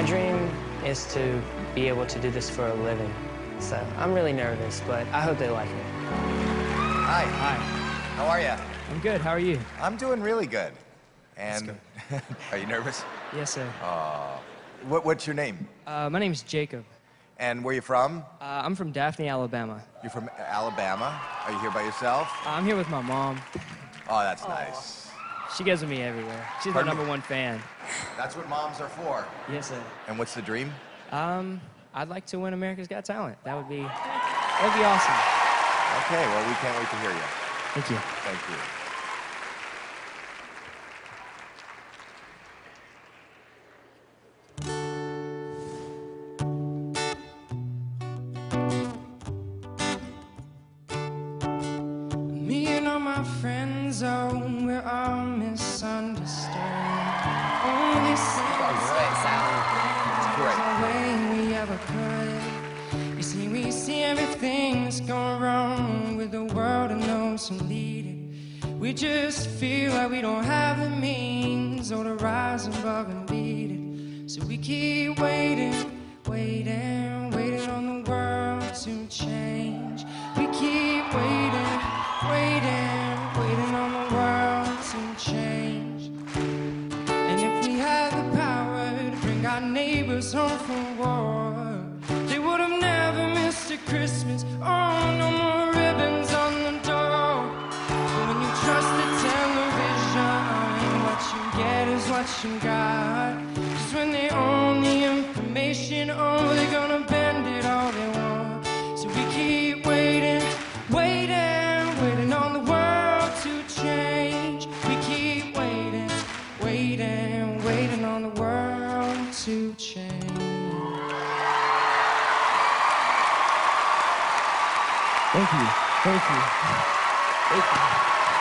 My dream is to be able to do this for a living. So I'm really nervous, but I hope they like it. Hi. Hi. How are you? I'm good. How are you? I'm doing really good. And are you nervous? Yes, sir. What, what's your name? Uh, my name's Jaycob. And where are you from? Uh, I'm from Daphne, Alabama. You're from Alabama. Are you here by yourself? I'm here with my mom. Oh, that's nice. She goes with me everywhere. She's my Pardon me? number one fan. That's what moms are for. Yes, sir. And what's the dream? Um, I'd like to win America's Got Talent. That would be, that would be awesome. Okay, well, we can't wait to hear you. Thank you. Thank you. All my friends, oh, we're all misunderstood. Only Great. the way we ever could. You see, we see everything that's going wrong with the world and those who lead it. We just feel like we don't have the means or to rise above and beat it. So we keep waiting, waiting, waiting on the world to change. Neighbors home from war, they would have never missed a Christmas. Oh, no more ribbons on the door. When you trust the television, what you get is what you got. Thank you. Thank you. Thank you.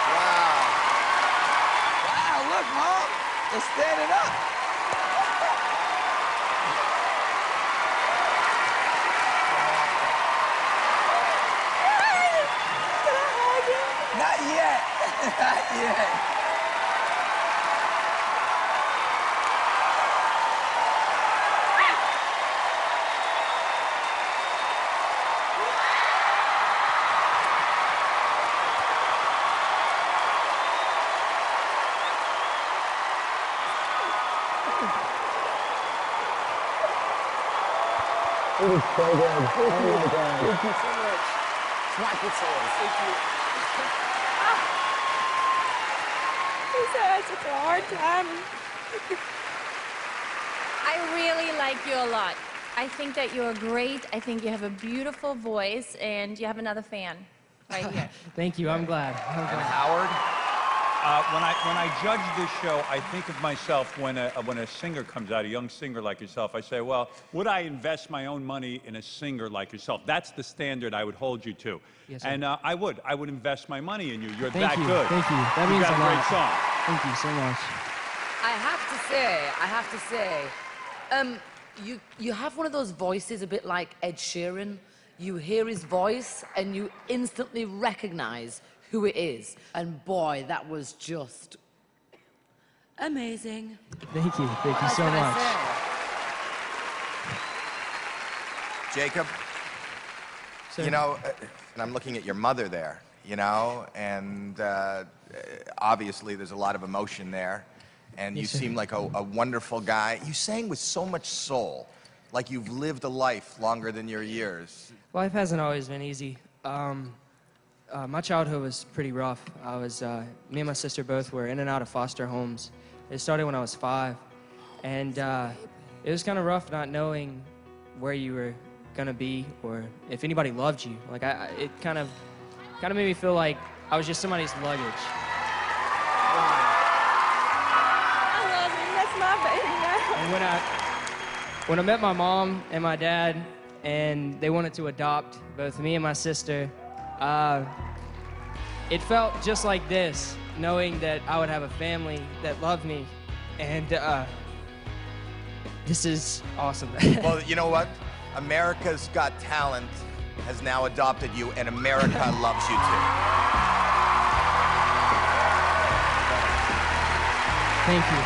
Wow. Wow, look, Mom. They're standing up. Not yet. Not yet. Thank you so much. Swipe your tails. Thank you. He's had such a hard time. I really like you a lot. I think that you're great. I think you have a beautiful voice, and you have another fan right here. Thank you. I'm glad. I'm And glad. Howard? Uh, when I when I judge this show, I think of myself when a when a singer comes out, a young singer like yourself. I say, well, would I invest my own money in a singer like yourself? That's the standard I would hold you to. Yes, sir. and uh, I would. I would invest my money in you. You're Thank that you. good. Thank you. That you means got a a great lot. song. Thank you so much. I have to say, I have to say, um, you you have one of those voices a bit like Ed Sheeran. You hear his voice and you instantly recognize who it is. And boy, that was just amazing. Thank you. Thank you so much. Jaycob, So- you know, uh, and I'm looking at your mother there, you know, and uh, uh, obviously there's a lot of emotion there. And you sir. seem like a, a wonderful guy. You sang with so much soul, like you've lived a life longer than your years. Life hasn't always been easy. Um, uh, my childhood was pretty rough. I was, uh, me and my sister both were in and out of foster homes. It started when I was five, and uh, it was kind of rough not knowing where you were gonna be or if anybody loved you. Like I, I- it kind of, kind of made me feel like I was just somebody's luggage. I love him. That's my baby now. And when I when I met my mom and my dad, and they wanted to adopt both me and my sister, uh, it felt just like this, knowing that I would have a family that loved me, and uh, this is awesome. Well, you know what? America's Got Talent has now adopted you, and America loves you too. Thank you.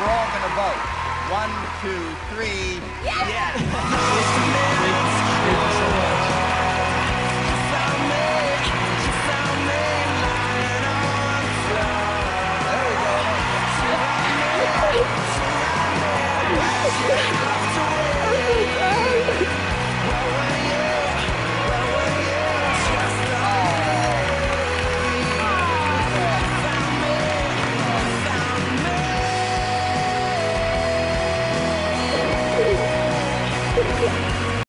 We're all going to vote. One, two, three. Yeah.